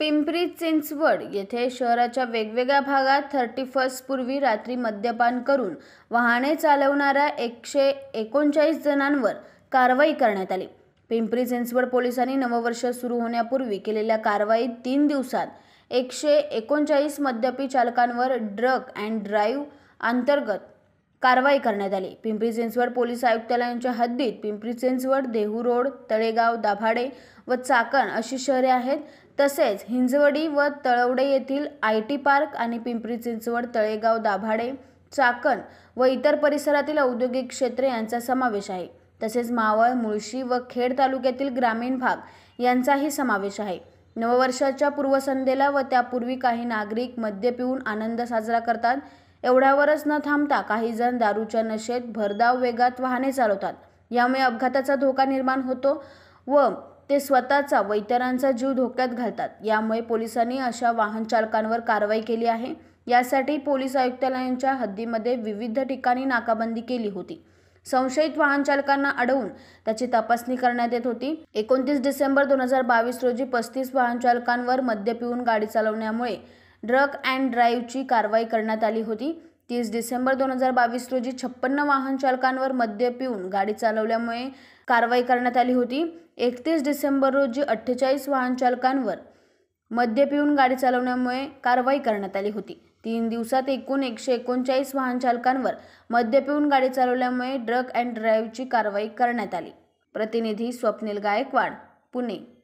पिंपरी चिंचवड येथे शहराच्या वेगवेगळ्या भागात थर्टी फर्स्ट पूर्वी रात्री मद्यपान करून वाहने चालवणाऱ्या एकशे एकोणचाळीस जणांवर कारवाई करण्यात आली. पिंपरी चिंचवड पोलिसांनी नववर्ष सुरू होण्यापूर्वी केलेल्या कारवाईत तीन दिवसात एकशे एकोणचाळीस मद्यपी चालकांवर ड्रग अँड ड्राईव्ह अंतर्गत कारवाई करण्यात आली. पिंपरी चिंचवड पोलीस आयुक्तालयांच्या हद्दीत पिंपरी चिंचवड देहू रोड तळेगाव दाभाडे व चाकण अशी शहरे आहेत. तसेच हिंजवडी व तळवडे येथील आय टी पार्क आणि पिंपरी चिंचवड तळेगाव दाभाडे चाकण व इतर परिसरातील औद्योगिक क्षेत्रे यांचा समावेश आहे. तसेच मावळ मुळशी व खेड तालुक्यातील ग्रामीण भाग यांचाही समावेश आहे. नववर्षाच्या पूर्वसंध्येला व त्यापूर्वी काही नागरिक मद्य पिऊन आनंद साजरा करतात. एवढ्यावरच न थांबता काही जण दारूच्या नशेत भरधाव वेगात वाहने चालवतात. यामुळे अपघाताचा धोका निर्माण होतो व ते स्वतःचा व इतरांचा जीव धोक्यात घालतात. यामुळे पोलिसांनी अशा वाहन चालकांवर कारवाई केली आहे. यासाठी पोलीस आयुक्तालयांच्या हद्दीमध्ये विविध ठिकाणी नाकाबंदी केली होती. संशयित वाहन चालकांना अडवून त्याची तपासणी करण्यात येत होती. एकोणतीस डिसेंबर दोन हजार बावीस रोजी पस्तीस वाहन चालकांवर मद्य पिऊन गाडी चालवण्यामुळे ड्रग अँड ड्राईव्हची कारवाई करण्यात आली होती. तीस डिसेंबर दोन हजार बावीस रोजी छप्पन्न वाहन चालकांवर मद्य पिऊन गाडी चालवल्यामुळे कारवाई करण्यात आली होती. एकतीस डिसेंबर रोजी अठ्ठेचाळीस वाहन चालकांवर मद्य पिऊन गाडी चालवण्यामुळे कारवाई करण्यात आली होती. तीन दिवसात एकूण एकशे एकोणचाळीस वाहन चालकांवर मद्य पिऊन गाडी चालवल्यामुळे ड्रग अँड ड्राईव्हची कारवाई करण्यात आली. प्रतिनिधी स्वप्नील गायकवाड पुणे.